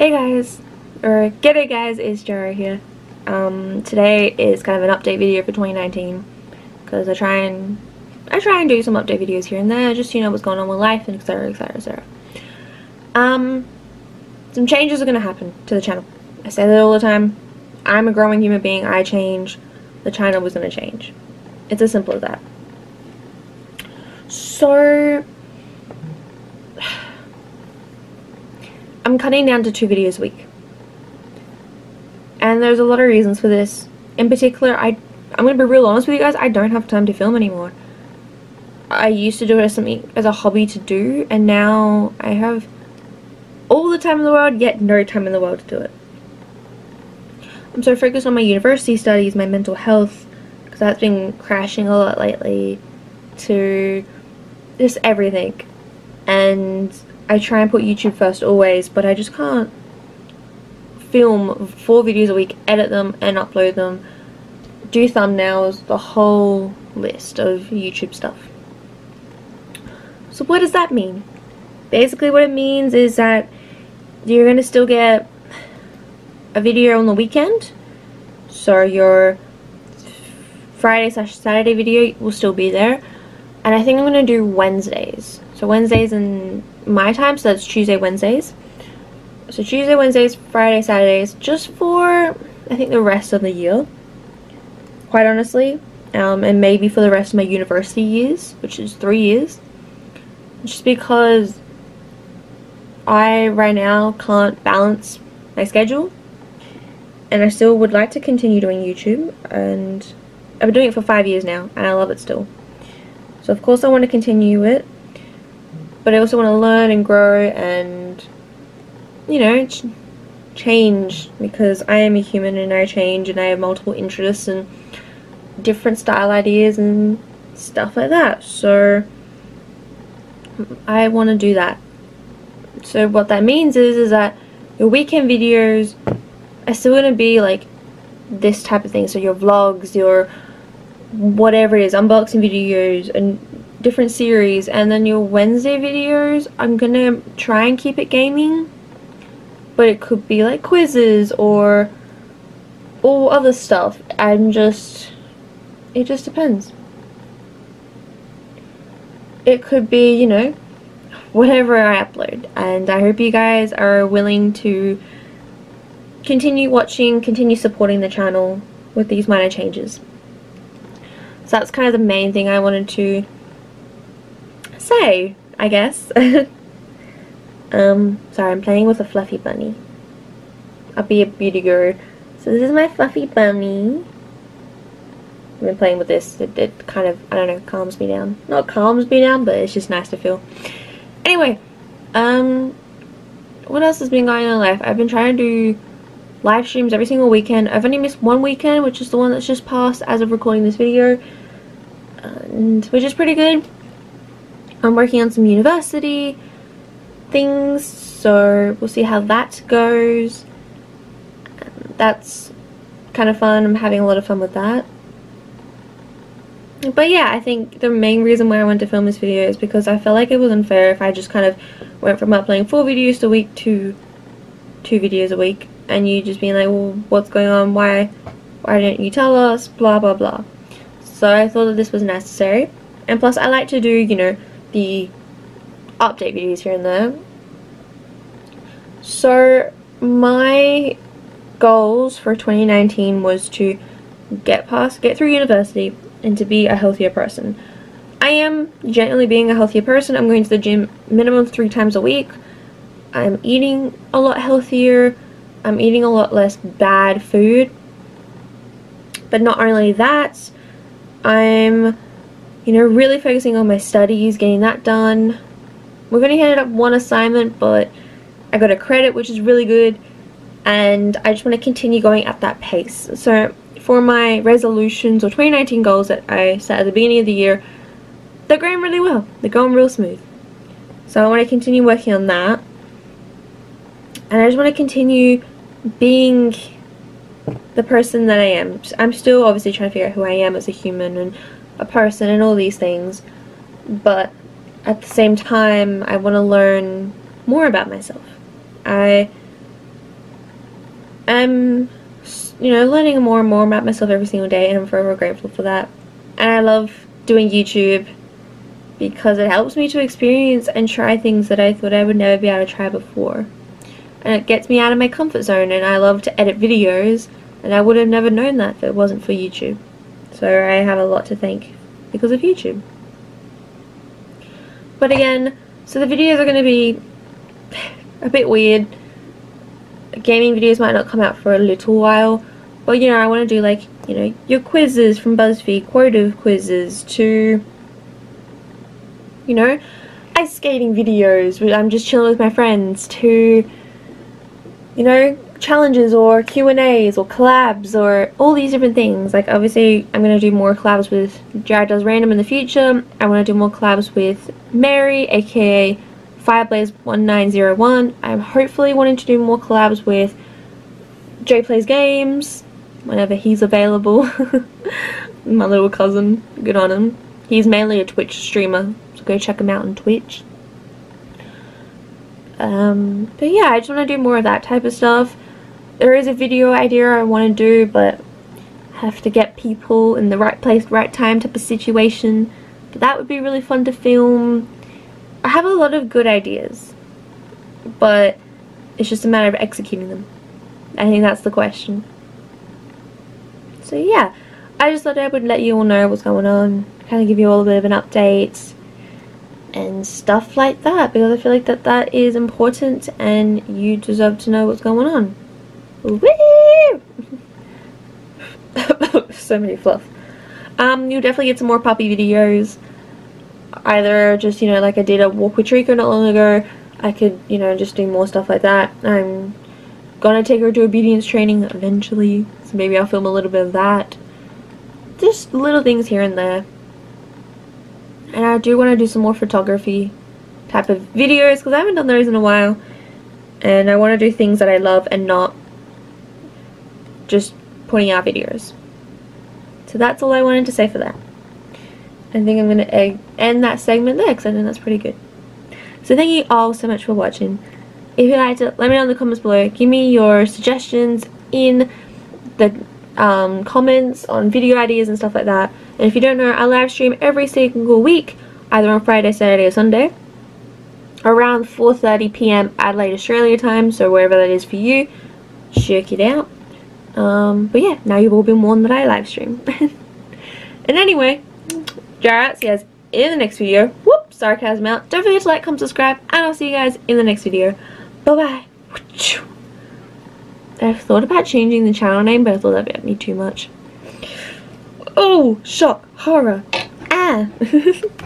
Hey guys, or g'day guys, it's Jara here. Um, today is kind of an update video for 2019 because I try and I try and do some update videos here and there, just you know what's going on with life and etc etc etc. Um, some changes are going to happen to the channel. I say that all the time. I'm a growing human being. I change. The channel was going to change. It's as simple as that. So I'm cutting down to two videos a week. And there's a lot of reasons for this. In particular, I, I'm going to be real honest with you guys, I don't have time to film anymore. I used to do it as something, as a hobby to do, and now I have all the time in the world, yet no time in the world to do it. I'm so focused on my university studies, my mental health, because that's been crashing a lot lately, to just everything. And I try and put YouTube first always, but I just can't film four videos a week, edit them and upload them, do thumbnails, the whole list of YouTube stuff. So what does that mean? Basically what it means is that you're going to still get a video on the weekend. So your Friday slash Saturday video will still be there. And I think I'm going to do Wednesdays. So Wednesdays and my time, so that's Tuesday, Wednesdays. So Tuesday, Wednesdays, Friday, Saturdays, just for, I think, the rest of the year. Quite honestly. Um, and maybe for the rest of my university years, which is three years. Just because I, right now, can't balance my schedule. And I still would like to continue doing YouTube. And I've been doing it for five years now, and I love it still. So of course I want to continue it but I also want to learn and grow and you know ch change because I am a human and I change and I have multiple interests and different style ideas and stuff like that. So I want to do that. So what that means is is that your weekend videos are still going to be like this type of thing. So your vlogs your whatever it is unboxing videos and different series and then your Wednesday videos I'm gonna try and keep it gaming but it could be like quizzes or all other stuff. I'm just it just depends. It could be you know whatever I upload and I hope you guys are willing to continue watching continue supporting the channel with these minor changes. So that's kind of the main thing I wanted to say, I guess. um, sorry, I'm playing with a fluffy bunny. I'll be a beauty guru. So this is my fluffy bunny. I've been playing with this. It, it kind of, I don't know, calms me down. Not calms me down, but it's just nice to feel. Anyway, um, what else has been going on in life? I've been trying to do live streams every single weekend. I've only missed one weekend, which is the one that's just passed as of recording this video. And, which is pretty good. I'm working on some university things, so we'll see how that goes. That's kind of fun. I'm having a lot of fun with that. But yeah, I think the main reason why I wanted to film this video is because I felt like it was unfair if I just kind of went from uploading four videos a week to two videos a week and you just being like, well, what's going on? Why, why didn't you tell us? Blah, blah, blah. So I thought that this was necessary. And plus I like to do, you know, the update videos here and there. So my goals for 2019 was to get past, get through university and to be a healthier person. I am generally being a healthier person. I'm going to the gym minimum three times a week. I'm eating a lot healthier. I'm eating a lot less bad food. But not only that, I'm you know, really focusing on my studies, getting that done. We've only handed up one assignment, but I got a credit, which is really good, and I just want to continue going at that pace. So for my resolutions or 2019 goals that I set at the beginning of the year, they're going really well. They're going real smooth. So I want to continue working on that. And I just want to continue being the person that I am. I'm still obviously trying to figure out who I am as a human and a person and all these things but at the same time I want to learn more about myself I I'm, you know, learning more and more about myself every single day, and I'm forever grateful for that. And I love doing YouTube because it helps me to experience and try things that I thought I would never be able to try before. And it gets me out of my comfort zone, and I love to edit videos, and I would have never known that if it wasn't for YouTube. So I have a lot to thank because of YouTube. But again, so the videos are going to be a bit weird. Gaming videos might not come out for a little while. But you know, I want to do like, you know, your quizzes from BuzzFeed, quote quizzes to, you know, ice skating videos where I'm just chilling with my friends to, you know, challenges or Q&As or collabs or all these different things. Like obviously I'm going to do more collabs with Jared Does Random in the future. I want to do more collabs with Mary aka Fireblaze1901. I'm hopefully wanting to do more collabs with Jay Plays Games whenever he's available. My little cousin, good on him. He's mainly a Twitch streamer, so go check him out on Twitch. Um, but yeah, I just want to do more of that type of stuff. There is a video idea I want to do, but I have to get people in the right place, right time type of situation. But that would be really fun to film. I have a lot of good ideas, but it's just a matter of executing them. I think that's the question. So yeah, I just thought I would let you all know what's going on, kind of give you all a bit of an update and stuff like that because I feel like that that is important and you deserve to know what's going on. So many fluff. Um, you'll definitely get some more puppy videos either just, you know, like I did a walk with Trico not long ago, I could, you know, just do more stuff like that. I'm gonna take her to obedience training eventually, so maybe I'll film a little bit of that. Just little things here and there. And I do want to do some more photography type of videos because I haven't done those in a while. And I want to do things that I love and not just putting out videos. So that's all I wanted to say for that. I think I'm going to end that segment there because I think that's pretty good. So thank you all so much for watching. If you liked it, let me know in the comments below. Give me your suggestions in the um, comments on video ideas and stuff like that. And if you don't know, I live stream every single week, either on Friday, Saturday, or Sunday, around 4.30pm Adelaide, Australia time, so wherever that is for you, check it out. Um, but yeah, now you've all been warned that I live stream. and anyway, Jarrett says in the next video. Whoop, sarcasm out. Don't forget to like, comment, subscribe, and I'll see you guys in the next video. Bye-bye. I've thought about changing the channel name, but I thought that'd be me too much. Oh, shock, horror. Ah.